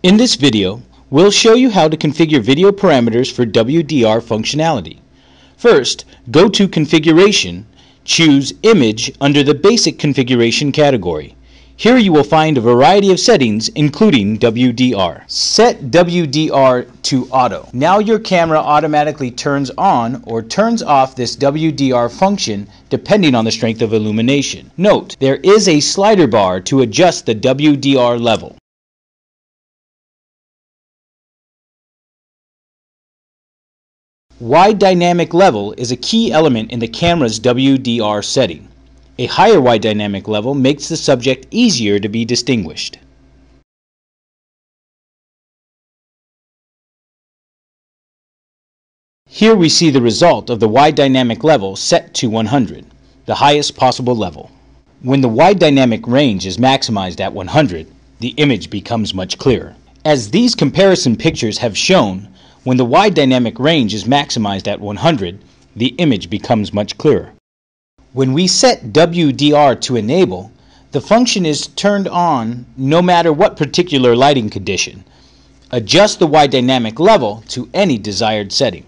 In this video, we'll show you how to configure video parameters for WDR functionality. First, go to Configuration, choose Image under the Basic Configuration category. Here you will find a variety of settings including WDR. Set WDR to Auto. Now your camera automatically turns on or turns off this WDR function depending on the strength of illumination. Note, there is a slider bar to adjust the WDR level. Wide dynamic level is a key element in the camera's WDR setting. A higher wide dynamic level makes the subject easier to be distinguished. Here we see the result of the wide dynamic level set to 100, the highest possible level. When the wide dynamic range is maximized at 100, the image becomes much clearer. As these comparison pictures have shown, when the wide dynamic range is maximized at 100, the image becomes much clearer. When we set WDR to enable, the function is turned on no matter what particular lighting condition. Adjust the wide dynamic level to any desired setting.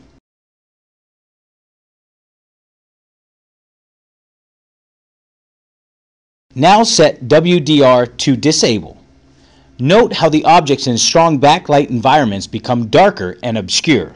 Now set WDR to disable. Note how the objects in strong backlight environments become darker and obscure.